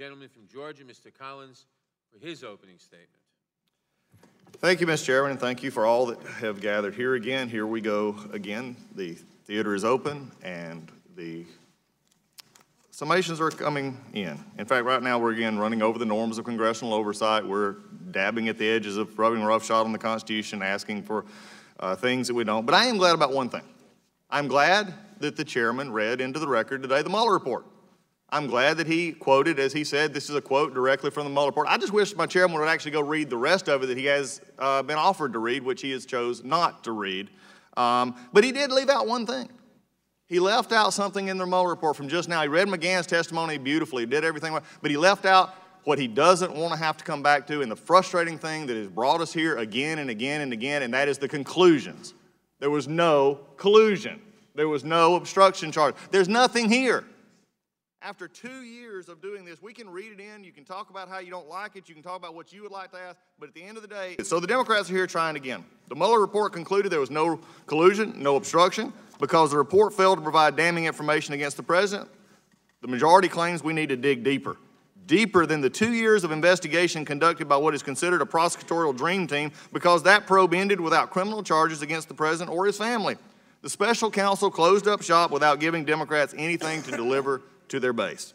gentleman from Georgia, Mr. Collins, for his opening statement. Thank you, Mr. Chairman, and thank you for all that have gathered here again. Here we go again. The theater is open and the summations are coming in. In fact, right now, we're again running over the norms of congressional oversight. We're dabbing at the edges of rubbing roughshod on the Constitution, asking for uh, things that we don't. But I am glad about one thing. I'm glad that the chairman read into the record today the Mueller report. I'm glad that he quoted, as he said, this is a quote directly from the Mueller report. I just wish my chairman would actually go read the rest of it that he has uh, been offered to read, which he has chose not to read. Um, but he did leave out one thing. He left out something in the Mueller report from just now. He read McGahn's testimony beautifully, did everything, but he left out what he doesn't want to have to come back to, and the frustrating thing that has brought us here again and again and again, and that is the conclusions. There was no collusion. There was no obstruction charge. There's nothing here. After two years of doing this, we can read it in. You can talk about how you don't like it. You can talk about what you would like to ask. But at the end of the day, so the Democrats are here trying again. The Mueller report concluded there was no collusion, no obstruction, because the report failed to provide damning information against the president. The majority claims we need to dig deeper. Deeper than the two years of investigation conducted by what is considered a prosecutorial dream team, because that probe ended without criminal charges against the president or his family. The special counsel closed up shop without giving Democrats anything to deliver to their base.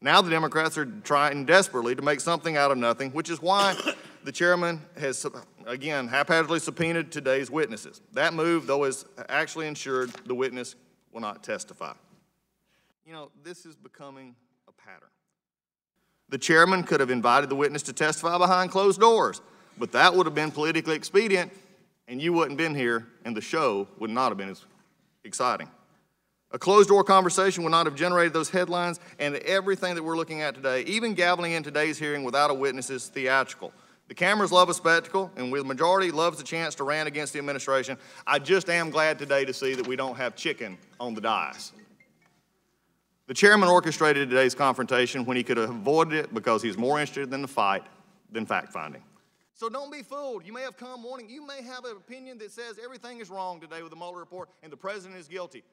Now the Democrats are trying desperately to make something out of nothing, which is why the chairman has, again, haphazardly subpoenaed today's witnesses. That move, though, has actually ensured the witness will not testify. You know, this is becoming a pattern. The chairman could have invited the witness to testify behind closed doors, but that would have been politically expedient, and you wouldn't have been here, and the show would not have been as exciting. A closed door conversation would not have generated those headlines, and everything that we're looking at today, even gaveling in today's hearing without a witness, is theatrical. The cameras love a spectacle, and the majority loves the chance to rant against the administration. I just am glad today to see that we don't have chicken on the dice. The chairman orchestrated today's confrontation when he could have avoided it because he's more interested in the fight than fact finding. So don't be fooled. You may have come wanting, You may have an opinion that says everything is wrong today with the Mueller report and the president is guilty.